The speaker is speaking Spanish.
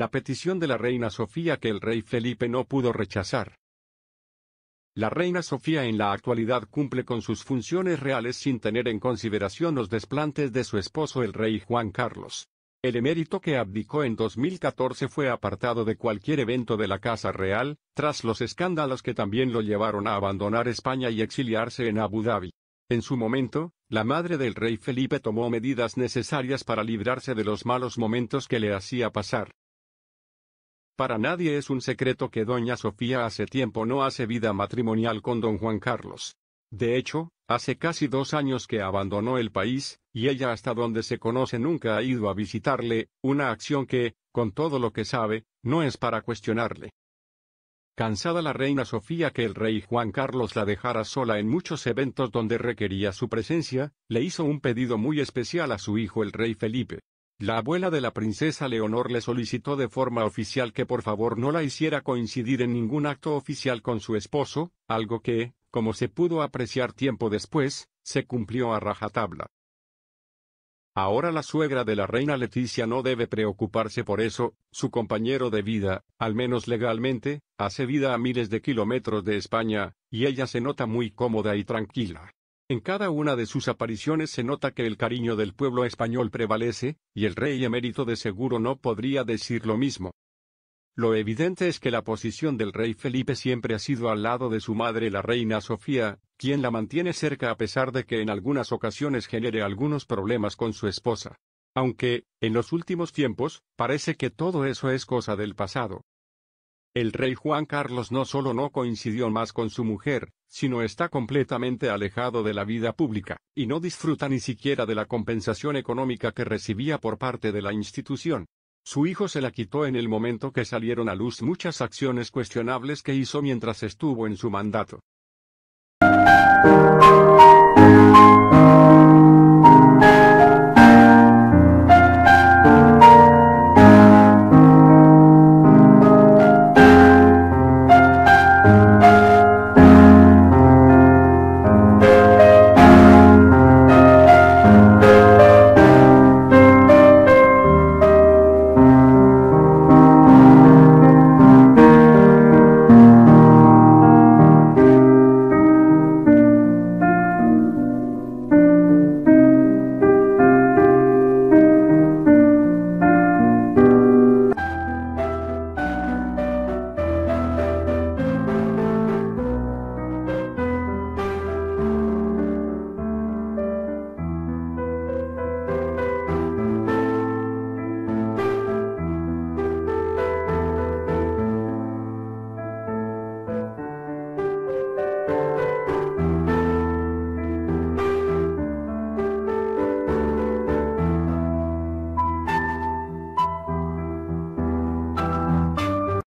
la petición de la reina Sofía que el rey Felipe no pudo rechazar. La reina Sofía en la actualidad cumple con sus funciones reales sin tener en consideración los desplantes de su esposo el rey Juan Carlos. El emérito que abdicó en 2014 fue apartado de cualquier evento de la Casa Real, tras los escándalos que también lo llevaron a abandonar España y exiliarse en Abu Dhabi. En su momento, la madre del rey Felipe tomó medidas necesarias para librarse de los malos momentos que le hacía pasar. Para nadie es un secreto que doña Sofía hace tiempo no hace vida matrimonial con don Juan Carlos. De hecho, hace casi dos años que abandonó el país, y ella hasta donde se conoce nunca ha ido a visitarle, una acción que, con todo lo que sabe, no es para cuestionarle. Cansada la reina Sofía que el rey Juan Carlos la dejara sola en muchos eventos donde requería su presencia, le hizo un pedido muy especial a su hijo el rey Felipe. La abuela de la princesa Leonor le solicitó de forma oficial que por favor no la hiciera coincidir en ningún acto oficial con su esposo, algo que, como se pudo apreciar tiempo después, se cumplió a rajatabla. Ahora la suegra de la reina Leticia no debe preocuparse por eso, su compañero de vida, al menos legalmente, hace vida a miles de kilómetros de España, y ella se nota muy cómoda y tranquila. En cada una de sus apariciones se nota que el cariño del pueblo español prevalece, y el rey emérito de seguro no podría decir lo mismo. Lo evidente es que la posición del rey Felipe siempre ha sido al lado de su madre la reina Sofía, quien la mantiene cerca a pesar de que en algunas ocasiones genere algunos problemas con su esposa. Aunque, en los últimos tiempos, parece que todo eso es cosa del pasado. El rey Juan Carlos no solo no coincidió más con su mujer, sino está completamente alejado de la vida pública, y no disfruta ni siquiera de la compensación económica que recibía por parte de la institución. Su hijo se la quitó en el momento que salieron a luz muchas acciones cuestionables que hizo mientras estuvo en su mandato.